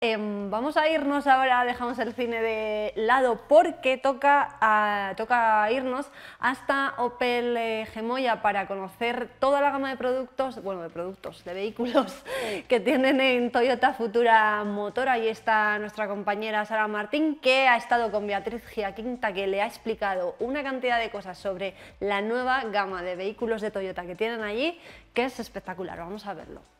Em, vamos a irnos ahora, dejamos el cine de lado porque toca, toca irnos hasta Opel eh, Gemoya para conocer toda la gama de productos, bueno, de productos, de vehículos que tienen en Toyota Futura Motor. Ahí está nuestra compañera Sara Martín que ha estado con Beatriz Giaquinta que le ha explicado una cantidad de cosas sobre la nueva gama de vehículos de Toyota que tienen allí que es espectacular. Vamos a verlo.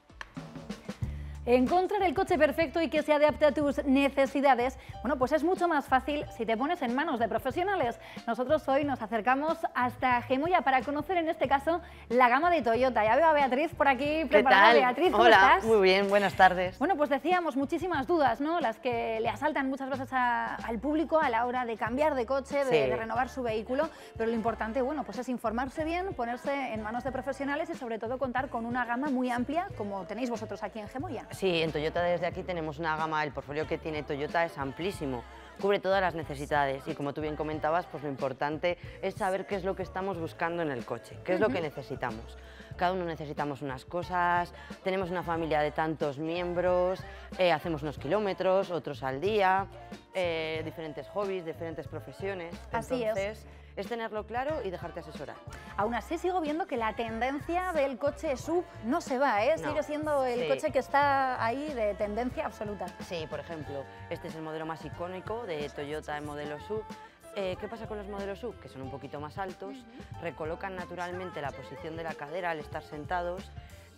Encontrar el coche perfecto y que se adapte a tus necesidades, bueno, pues es mucho más fácil si te pones en manos de profesionales. Nosotros hoy nos acercamos hasta Gemoya para conocer en este caso la gama de Toyota. Ya veo a Beatriz por aquí preparada. Beatriz, ¿cómo Hola, estás? muy bien, buenas tardes. Bueno, pues decíamos muchísimas dudas, ¿no? Las que le asaltan muchas veces al público a la hora de cambiar de coche, de, de, renovar su vehículo, pero lo importante, bueno, pues es informarse bien, ponerse en manos de profesionales y sobre todo contar con una gama muy amplia como tenéis vosotros aquí en Gemoya. Sí, en Toyota desde aquí tenemos una gama, el portfolio que tiene Toyota es amplísimo, cubre todas las necesidades y como tú bien comentabas, pues lo importante es saber qué es lo que estamos buscando en el coche, qué es lo que necesitamos. Cada uno necesitamos unas cosas, tenemos una familia de tantos miembros, eh, hacemos unos kilómetros, otros al día, eh, diferentes hobbies, diferentes profesiones. Así Entonces, es es tenerlo claro y dejarte asesorar. Aún así sigo viendo que la tendencia del coche sub no se va, ¿eh? sigue siendo el coche que está ahí de tendencia absoluta. Sí, por ejemplo, este es el modelo más icónico de Toyota en modelo sub. Eh, ¿Qué pasa con los modelos sub? Que son un poquito más altos, recolocan naturalmente la posición de la cadera al estar sentados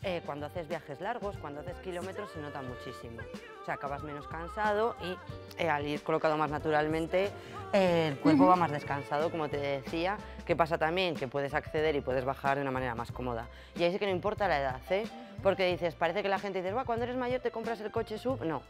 eh, cuando haces viajes largos, cuando haces kilómetros, se nota muchísimo. O sea, acabas menos cansado y eh, al ir colocado más naturalmente, eh, el cuerpo va más descansado, como te decía. ¿Qué pasa también? Que puedes acceder y puedes bajar de una manera más cómoda. Y ahí sí que no importa la edad, ¿eh? Porque dices, parece que la gente dice, cuando eres mayor te compras el coche sub. No,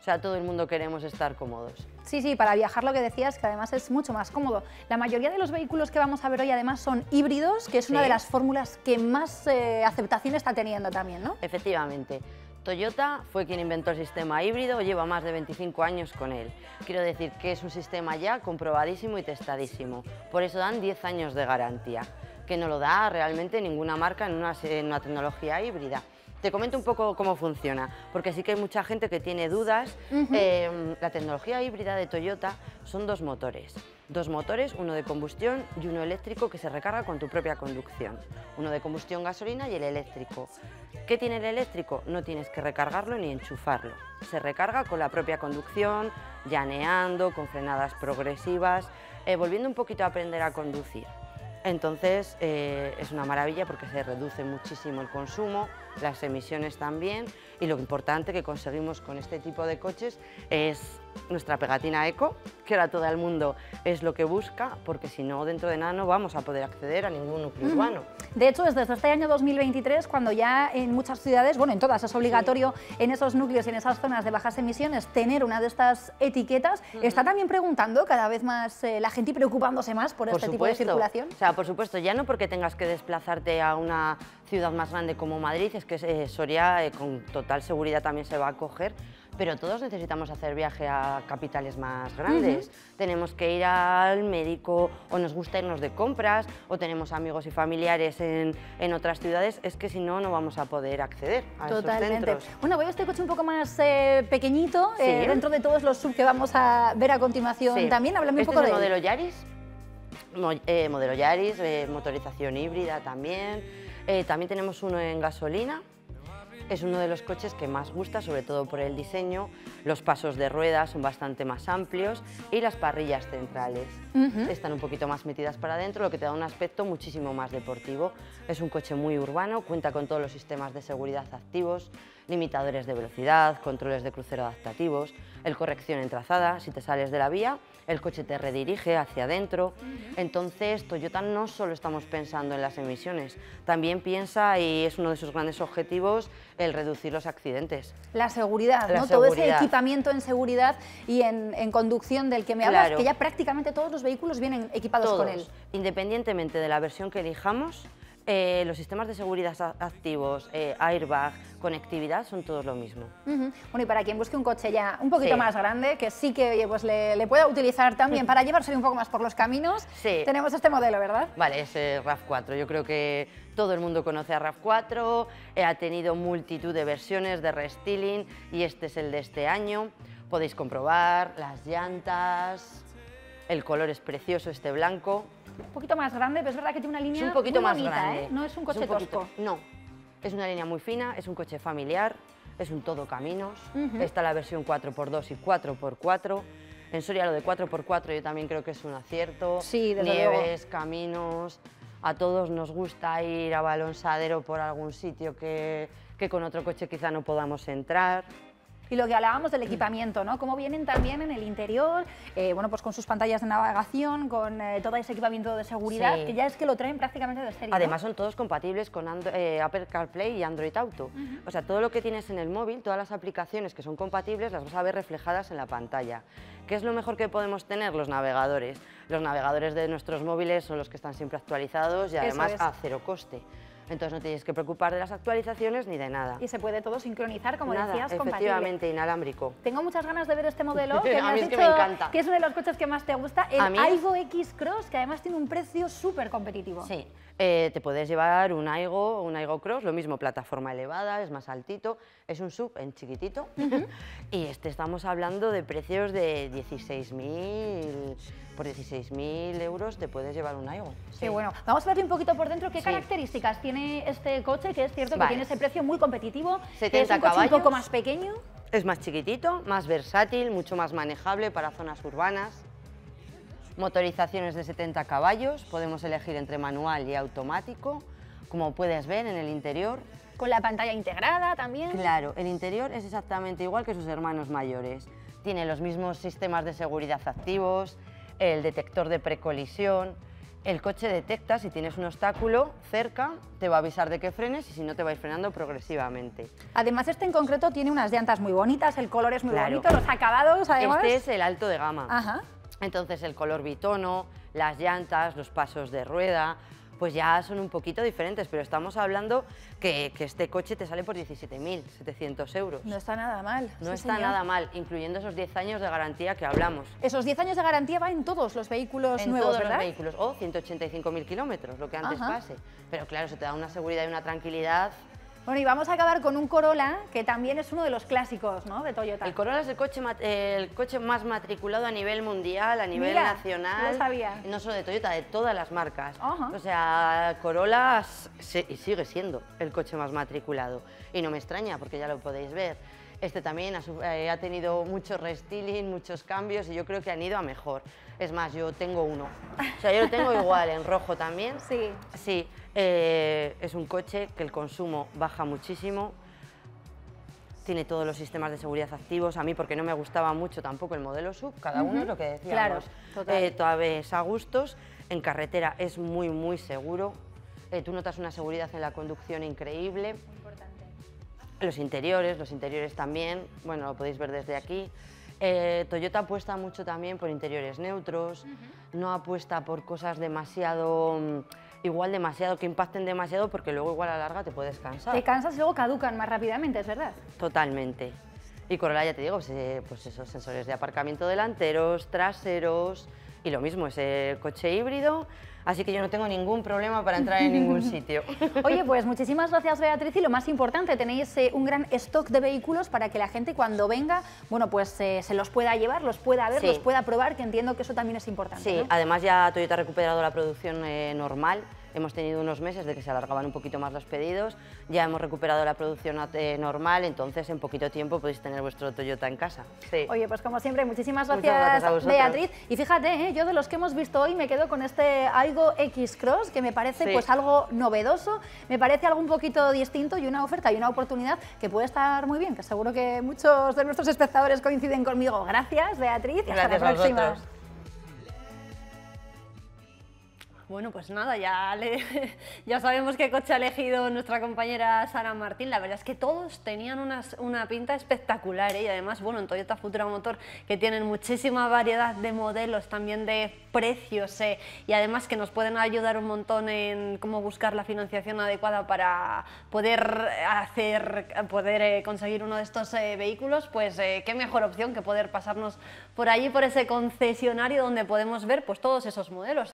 o sea, todo el mundo queremos estar cómodos. Sí, sí, para viajar lo que decías, que además es mucho más cómodo. La mayoría de los vehículos que vamos a ver hoy además son híbridos, que es una de las fórmulas que más eh, aceptación está teniendo también, ¿no? Efectivamente. Toyota fue quien inventó el sistema híbrido, lleva más de 25 años con él. Quiero decir que es un sistema ya comprobadísimo y testadísimo. Por eso dan 10 años de garantía, que no lo da realmente ninguna marca en una, en una tecnología híbrida. Te comento un poco cómo funciona, porque sí que hay mucha gente que tiene dudas. Em, la tecnología híbrida de Toyota son dos motores. Dos motores, uno de combustión y uno eléctrico que se recarga con tu propia conducción. Uno de combustión gasolina y el eléctrico. ¿Qué tiene el eléctrico? No tienes que recargarlo ni enchufarlo. Se recarga con la propia conducción, llaneando, con frenadas progresivas, eh, volviendo un poquito a aprender a conducir. Entonces eh, es una maravilla porque se reduce muchísimo el consumo, las emisiones también y lo importante que conseguimos con este tipo de coches es nuestra pegatina eco, que ahora todo el mundo es lo que busca, porque si no, dentro de nada no vamos a poder acceder a ningún núcleo urbano. De hecho, es desde este año 2023 cuando ya en muchas ciudades, bueno, en todas, es obligatorio en esos núcleos y en esas zonas de bajas emisiones tener una de estas etiquetas. Está también preguntando cada vez más eh, la gente y preocupándose más por, este tipo de circulación. O sea, por supuesto, ya no porque tengas que desplazarte a una ciudad más grande como Madrid, es que eh, Soria eh, con total seguridad también se va a acoger, pero todos necesitamos hacer viaje a capitales más grandes. Tenemos que ir al médico o nos gusta irnos de compras o tenemos amigos y familiares en, en otras ciudades, es que si no, no vamos a poder acceder a Totalmente. esos centros. Bueno, voy a este coche un poco más eh, pequeñito, eh, dentro de todos los sub que vamos a ver a continuación sí. también. Háblame este un poco es el de modelo Yaris, Mo eh, modelo Yaris, eh, motorización híbrida también. Eh, también tenemos uno en gasolina, es uno de los coches que más gusta, sobre todo por el diseño. Los pasos de ruedas son bastante más amplios y las parrillas centrales están un poquito más metidas para adentro, lo que te da un aspecto muchísimo más deportivo. Es un coche muy urbano, cuenta con todos los sistemas de seguridad activos, limitadores de velocidad, controles de crucero adaptativos, el corrección en trazada, si te sales de la vía, el coche te redirige hacia adentro. Entonces, Toyota no solo estamos pensando en las emisiones, también piensa, y es uno de sus grandes objetivos, el reducir los accidentes. La seguridad, ¿no? Todo ese equipamiento en seguridad y en, conducción del que me hablas, que ya prácticamente todos los vehículos vienen equipados todos, con él. Independientemente de la versión que elijamos, Eh, los sistemas de seguridad activos, eh, airbag, conectividad, son todos lo mismo. Bueno, y para quien busque un coche ya un poquito más grande, que sí que pues le, pueda utilizar también para llevarse un poco más por los caminos, tenemos este modelo, ¿verdad? Vale, es el RAV4. Yo creo que todo el mundo conoce a RAV4, eh, ha tenido multitud de versiones de restyling y este es el de este año. Podéis comprobar las llantas, el color es precioso, este blanco. Un poquito más grande, pero es verdad que tiene una línea es un poquito muy más grande. ¿eh? No es un coche tosco. No, es una línea muy fina, es un coche familiar, es un todo caminos. Está la versión 4x2 y 4x4. En Soria lo de 4x4 yo también creo que es un acierto. Sí, desde Nieves, caminos, a todos nos gusta ir a balonsadero por algún sitio que, que con otro coche quizá no podamos entrar. Y lo que hablábamos del equipamiento, ¿no? Cómo vienen también en el interior, eh, bueno, pues con sus pantallas de navegación, con eh, todo ese equipamiento de seguridad, que ya es que lo traen prácticamente de serie. Además son todos compatibles con eh, Apple CarPlay y Android Auto. O sea, todo lo que tienes en el móvil, todas las aplicaciones que son compatibles, las vas a ver reflejadas en la pantalla. ¿Qué es lo mejor que podemos tener? Los navegadores. Los navegadores de nuestros móviles son los que están siempre actualizados y además a cero coste. Entonces no tienes que preocupar de las actualizaciones ni de nada. Y se puede todo sincronizar, como nada, decías, efectivamente, inalámbrico. Tengo muchas ganas de ver este modelo, que me has dicho que, me encanta. que es uno de los coches que más te gusta, el Aigo X Cross, que además tiene un precio súper competitivo. Sí, eh, te puedes llevar un Aigo, un Aigo Cross, lo mismo, plataforma elevada, es más altito, es un sub en chiquitito, y este estamos hablando de precios de 16.000 por 16.000 euros te puedes llevar un Aigo. Sí. bueno. Vamos a verle un poquito por dentro qué características tiene este coche, que es cierto que tiene ese precio muy competitivo, 70 es un coche un poco más pequeño. Es más chiquitito, más versátil, mucho más manejable para zonas urbanas. Motorizaciones de 70 caballos, podemos elegir entre manual y automático, como puedes ver en el interior. Con la pantalla integrada también. Claro, el interior es exactamente igual que sus hermanos mayores. Tiene los mismos sistemas de seguridad activos, el detector de precolisión. El coche detecta si tienes un obstáculo cerca, te va a avisar de que frenes y si no te vais frenando progresivamente. Además este en concreto tiene unas llantas muy bonitas, el color es muy bonito, los acabados además... Este es el alto de gama. Entonces el color bitono, las llantas, los pasos de rueda, pues ya son un poquito diferentes, pero estamos hablando que, este coche te sale por 17.700 euros. No está nada mal. No está nada mal, incluyendo esos 10 años de garantía que hablamos. Esos 10 años de garantía van en todos los vehículos en nuevos, todos los vehículos, o 185.000 kilómetros, lo que antes pase. Pero claro, eso te da una seguridad y una tranquilidad bueno, y vamos a acabar con un Corolla, que también es uno de los clásicos ¿no? de Toyota. El Corolla es el coche, el coche más matriculado a nivel mundial, a nivel nacional. No sabía. No solo de Toyota, de todas las marcas. O sea, Corolla sigue siendo el coche más matriculado. Y no me extraña, porque ya lo podéis ver. Este también ha, eh, ha, tenido mucho restyling, muchos cambios y yo creo que han ido a mejor. Es más, yo tengo uno. O sea, yo lo tengo igual, en rojo también. Sí. Sí, eh, es un coche que el consumo baja muchísimo, tiene todos los sistemas de seguridad activos. A mí, porque no me gustaba mucho tampoco el modelo sub, cada uno es lo que decíamos. Claro, eh, todavía es a gustos. En carretera es muy, muy seguro. Eh, tú notas una seguridad en la conducción increíble. Importante. Los interiores, los interiores también, bueno, lo podéis ver desde aquí. Eh, Toyota apuesta mucho también por interiores neutros, no apuesta por cosas demasiado mm, igual demasiado, que impacten demasiado, porque luego igual a la larga te puedes cansar. Te cansas y luego caducan más rápidamente, ¿es verdad? Totalmente. Y Corolla, ya te digo, pues, eh, pues esos sensores de aparcamiento delanteros, traseros, y lo mismo, ese coche híbrido, así que yo no tengo ningún problema para entrar en ningún sitio. Oye, pues muchísimas gracias Beatriz y lo más importante, tenéis eh, un gran stock de vehículos para que la gente cuando venga, bueno, pues eh, se los pueda llevar, los pueda ver, los pueda probar, que entiendo que eso también es importante. Sí, además ya Toyota ha recuperado la producción eh, normal, Hemos tenido unos meses de que se alargaban un poquito más los pedidos, ya hemos recuperado la producción eh, normal, entonces en poquito tiempo podéis tener vuestro Toyota en casa. Oye, pues como siempre, muchísimas gracias, Beatriz. Y fíjate, ¿eh? yo de los que hemos visto hoy me quedo con este Aigo X Cross, que me parece pues algo novedoso, me parece algo un poquito distinto y una oferta y una oportunidad que puede estar muy bien, que seguro que muchos de nuestros espectadores coinciden conmigo. Gracias, Beatriz, y hasta la próxima. Bueno, pues nada, ya, ya sabemos qué coche ha elegido nuestra compañera Sara Martín. La verdad es que todos tenían una pinta espectacular ¿eh? y además, bueno, en Toyota Futura Motor que tienen muchísima variedad de modelos, también de precios ¿eh? y además que nos pueden ayudar un montón en cómo buscar la financiación adecuada para poder hacer, poder eh, conseguir uno de estos vehículos, pues qué mejor opción que poder pasarnos por allí, por ese concesionario donde podemos ver pues todos esos modelos.